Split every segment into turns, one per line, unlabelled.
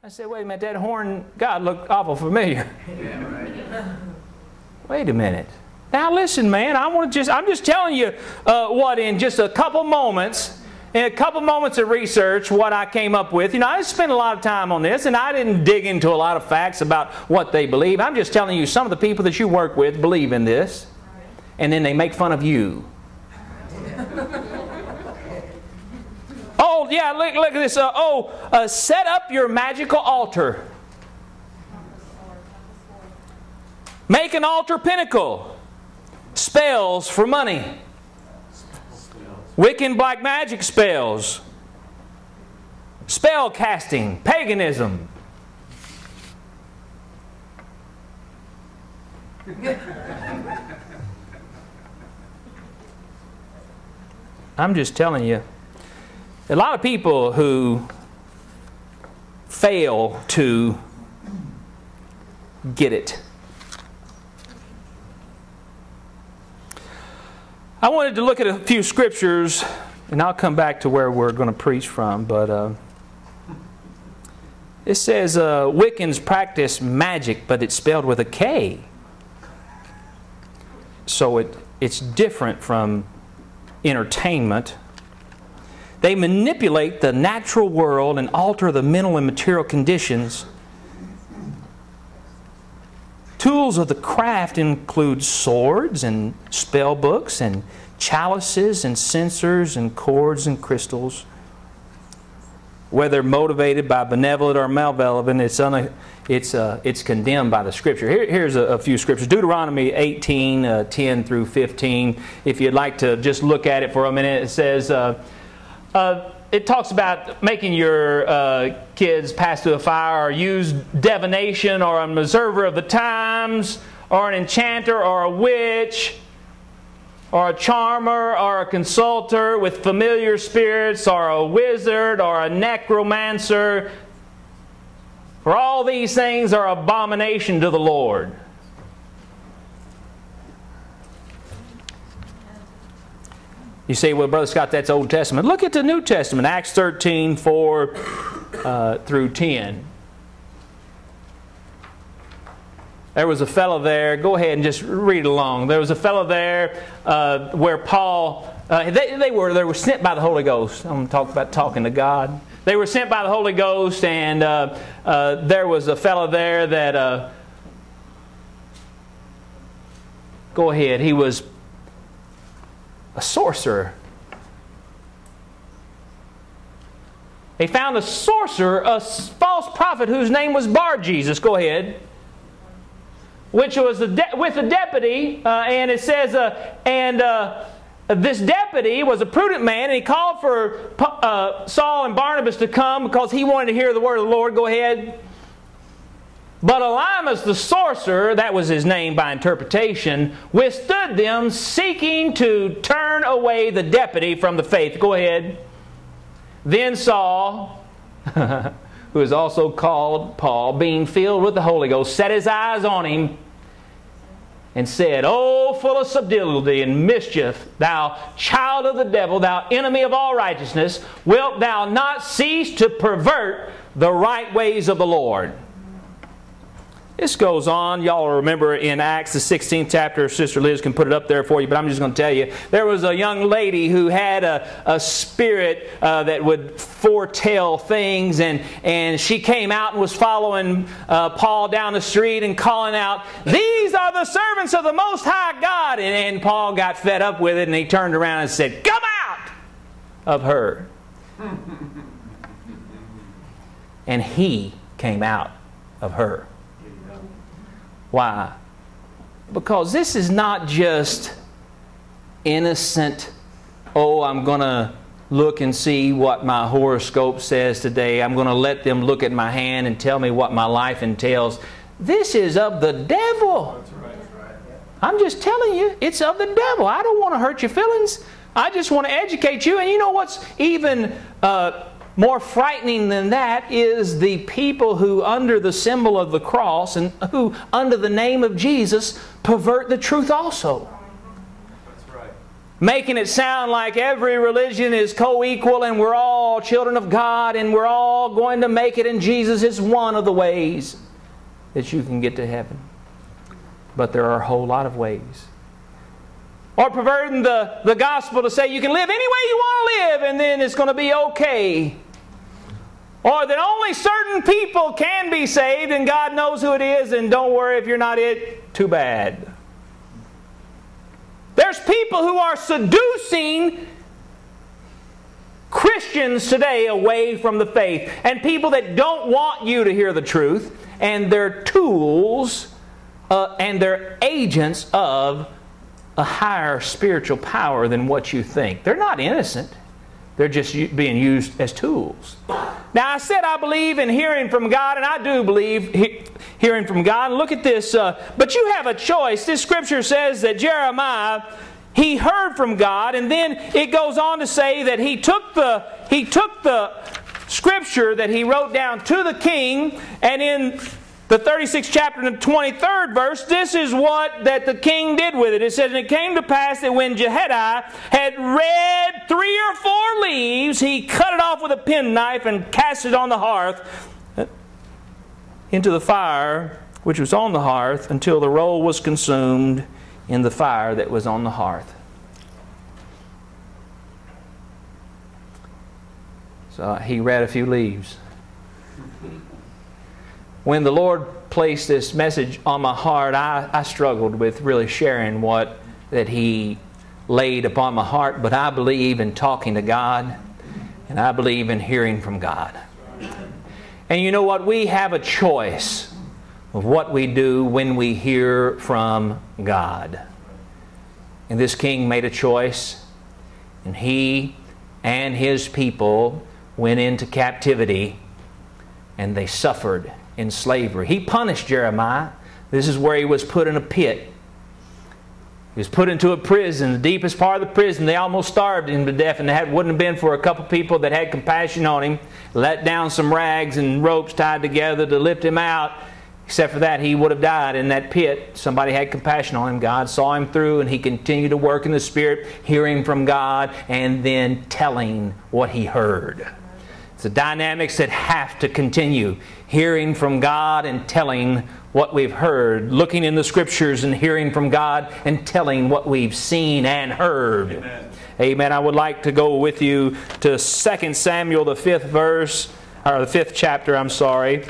I said, wait a minute, that horn God looked awful familiar. Yeah, right. wait a minute. Now listen, man, I want to just, I'm just telling you uh, what in just a couple moments, in a couple moments of research, what I came up with. You know, I spent a lot of time on this, and I didn't dig into a lot of facts about what they believe. I'm just telling you some of the people that you work with believe in this, and then they make fun of you. Oh, yeah, look, look at this. Uh, oh, uh, set up your magical altar. Make an altar pentacle. Spells for money. Wiccan black magic spells. Spell casting. Paganism. I'm just telling you. A lot of people who fail to get it. I wanted to look at a few scriptures, and I'll come back to where we're going to preach from, but uh, it says uh, Wiccans practice magic, but it's spelled with a K. So it, it's different from entertainment. They manipulate the natural world and alter the mental and material conditions Tools of the craft include swords and spell books and chalices and censers and cords and crystals. Whether motivated by benevolent or malevolent, it's, un, it's, uh, it's condemned by the Scripture. Here, here's a, a, few scriptures Deuteronomy 18 uh, 10 through 15. If you'd like to just look at it for a minute, it says, uh, uh it talks about making your uh, kids pass through a fire or use divination or an observer of the times or an enchanter or a witch or a charmer or a consulter with familiar spirits or a wizard or a necromancer. For all these things are abomination to the Lord. You say, well, Brother Scott, that's Old Testament. Look at the New Testament, Acts 13, 4 uh, through 10. There was a fellow there. Go ahead and just read along. There was a fellow there uh, where Paul, uh, they, they, were, they were sent by the Holy Ghost. I'm going to talk about talking to God. They were sent by the Holy Ghost, and uh, uh, there was a fellow there that, uh, go ahead, he was a sorcerer. They found a sorcerer, a false prophet whose name was Bar Jesus. Go ahead. Which was de- with a deputy, uh, and it says, uh, and uh, this deputy was a prudent man, and he called for uh, Saul and Barnabas to come because he wanted to hear the word of the Lord. Go ahead. But Elymas the sorcerer, that was his name by interpretation, withstood them, seeking to turn away the deputy from the faith. Go ahead. Then Saul, who is also called Paul, being filled with the Holy Ghost, set his eyes on him and said, O full of subtlety and mischief, thou child of the devil, thou enemy of all righteousness, wilt thou not cease to pervert the right ways of the Lord? This goes on. Y'all remember in Acts, the 16th chapter, Sister Liz can put it up there for you, but I'm just going to tell you. There was a young lady who had a, a spirit uh, that would foretell things, and, and she came out and was following uh, Paul down the street and calling out, These are the servants of the Most High God. And, and Paul got fed up with it, and he turned around and said, Come out of her. and he came out of her. Why? Because this is not just innocent, oh, I'm going to look and see what my horoscope says today. I'm going to let them look at my hand and tell me what my life entails. This is of the devil. I'm just telling you, it's of the devil. I don't want to hurt your feelings. I just want to educate you. And you know what's even uh, more frightening than that is the people who, under the symbol of the cross and who, under the name of Jesus, pervert the truth also. Making it sound like every religion is co equal and we're all children of God and we're all going to make it, and Jesus is one of the ways that you can get to heaven. But there are a whole lot of ways. Or perverting the, the gospel to say you can live any way you want to live and then it's going to be okay. Or that only certain people can be saved and God knows who it is and don't worry if you're not it, too bad. There's people who are seducing Christians today away from the faith and people that don't want you to hear the truth and they're tools uh, and they're agents of a higher spiritual power than what you think. They're not innocent. They're just being used as tools. Now, I said I believe in hearing from God, and I do believe he, hearing from God. Look at this. Uh, but you have a choice. This scripture says that Jeremiah he heard from God, and then it goes on to say that he took the he took the scripture that he wrote down to the king, and in the 36th chapter and the 23rd verse, this is what that the king did with it. It says, And it came to pass that when Jehoiada had read three or four leaves, he cut it off with a penknife and cast it on the hearth uh, into the fire which was on the hearth until the roll was consumed in the fire that was on the hearth. So he read a few leaves when the Lord placed this message on my heart, I, I struggled with really sharing what that He laid upon my heart. But I believe in talking to God, and I believe in hearing from God. And you know what? We have a choice of what we do when we hear from God. And this king made a choice, and he and his people went into captivity, and they suffered in slavery. He punished Jeremiah. This is where he was put in a pit. He was put into a prison, the deepest part of the prison. They almost starved him to death, and it wouldn't have been for a couple people that had compassion on him, let down some rags and ropes tied together to lift him out. Except for that, he would have died in that pit. Somebody had compassion on him. God saw him through, and he continued to work in the Spirit, hearing from God, and then telling what he heard. It's the dynamics that have to continue hearing from God and telling what we've heard, looking in the scriptures and hearing from God and telling what we've seen and heard. Amen. Amen. I would like to go with you to 2 Samuel, the fifth verse, or the fifth chapter, I'm sorry.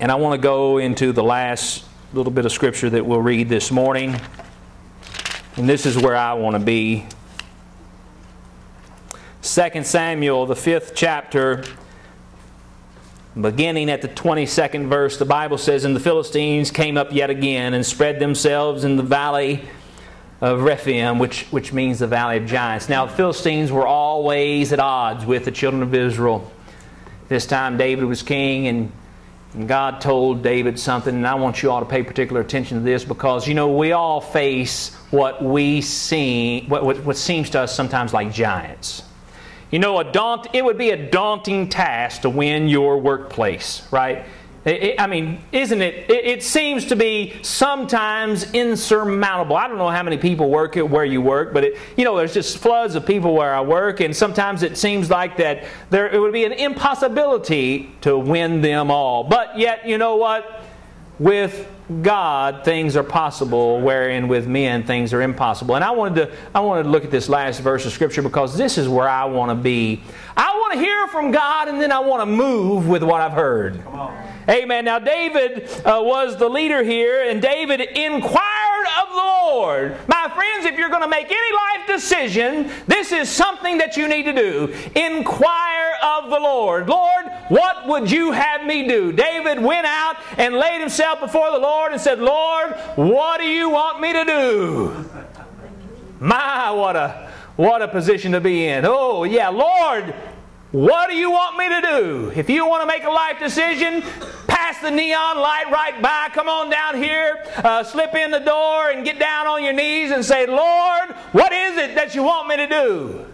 And I want to go into the last little bit of scripture that we'll read this morning. And this is where I want to be. 2 Samuel, the fifth chapter, Beginning at the 22nd verse, the Bible says, And the Philistines came up yet again and spread themselves in the valley of Rephaim, which, which means the valley of giants. Now, the Philistines were always at odds with the children of Israel. This time, David was king, and, and God told David something, and I want you all to pay particular attention to this because, you know, we all face what we see, what, what, what seems to us sometimes like giants. You know, a daunt, it would be a daunting task to win your workplace, right? It, it, I mean, isn't it, it? It seems to be sometimes insurmountable. I don't know how many people work at where you work, but it, you know, there's just floods of people where I work, and sometimes it seems like that there it would be an impossibility to win them all. But yet, you know what? With God, things are possible, wherein with men things are impossible. And I wanted to I wanted to look at this last verse of Scripture because this is where I want to be. I want to hear from God, and then I want to move with what I've heard. Amen. Now David uh, was the leader here, and David inquired of the Lord. My friends, if you're going to make any life decision, this is something that you need to do. Inquire of the Lord. Lord, what would you have me do? David went out and laid himself before the Lord and said, Lord, what do you want me to do? My, what a what a position to be in. Oh, yeah, Lord, what do you want me to do? If you want to make a life decision, pass the neon light right by. Come on down here, uh, slip in the door, and get down on your knees and say, Lord, what is it that you want me to do?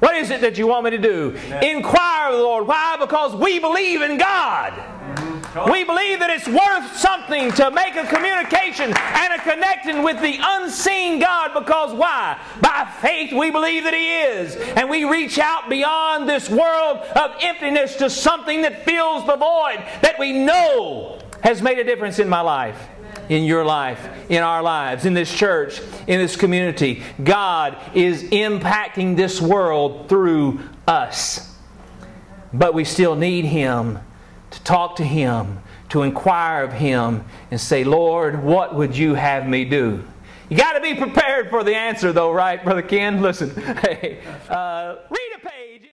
What is it that you want me to do? Amen. Inquire of the Lord. Why? Because we believe in God. Mm-hmm. We believe that it's worth something to make a communication and a connecting with the unseen God because why? By faith we believe that He is. And we reach out beyond this world of emptiness to something that fills the void that we know has made a difference in my life in your life, in our lives, in this church, in this community. God is impacting this world through us. But we still need Him to talk to Him, to inquire of Him, and say, Lord, what would you have me do? You got to be prepared for the answer, though, right, Brother Ken? Listen, hey, uh,